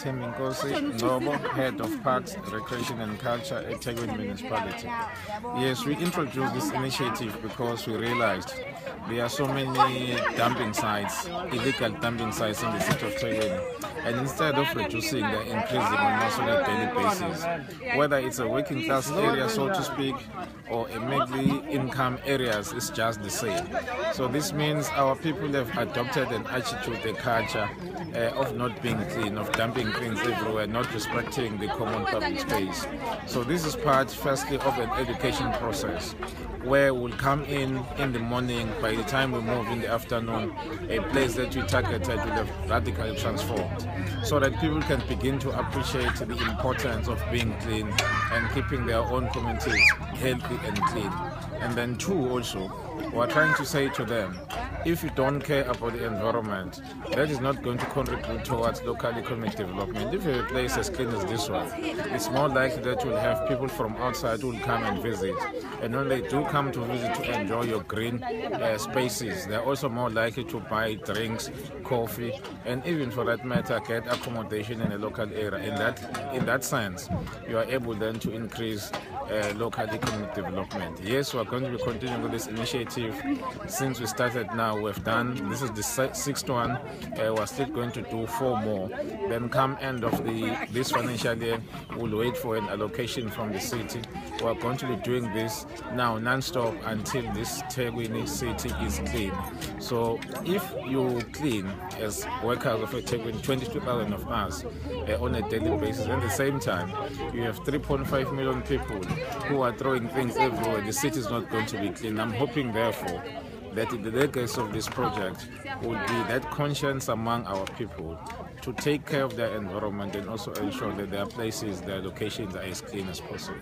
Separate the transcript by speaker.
Speaker 1: Thembinkosi Ngcobo, Head of Parks, Recreation and Culture at eThekwini Municipality. Yes, we introduced this initiative because we realized there are so many dumping sites, illegal dumping sites in the city of eThekwini. And instead of reducing, they're increasing on a daily basis. Whether it's a working class area, so to speak, or a middle income areas, it's just the same. So this means our people have adopted an attitude, a culture uh, of not being clean, of dumping things everywhere, not respecting the common public space. So this is part, firstly, of an education process where we'll come in in the morning. By the time we move in the afternoon, a place that we targeted will have radically transformed, so that people can begin to appreciate the importance of being clean and keeping their own communities healthy and clean. And then two, also, we're trying to say to them, if you don't care about the environment, that is not going to contribute towards local economic development. If you have a place as clean as this one, it's more likely that you'll have people from outside who will come and visit. And when they do come to visit to enjoy your green uh, spaces, they're also more likely to buy drinks, coffee, and even for that matter, get accommodation in a local area. In that, in that sense, you are able then to increase uh, local economic development. Yes, we are going to be continuing with this initiative since we started now. We've done this is the sixth one. Uh, we're still going to do four more. Then come end of the this financial year, we'll wait for an allocation from the city. We're going to be doing this now non-stop until this eThekwini city is clean. So if you clean as workers of a eThekwini, 22,000 of us uh, on a daily basis, at the same time you have 3.5 million people who are throwing things everywhere, the city is not going to be clean. I'm hoping, therefore, that the legacy of this project would be that conscience among our people to take care of their environment and also ensure that their places, their locations are as clean as possible.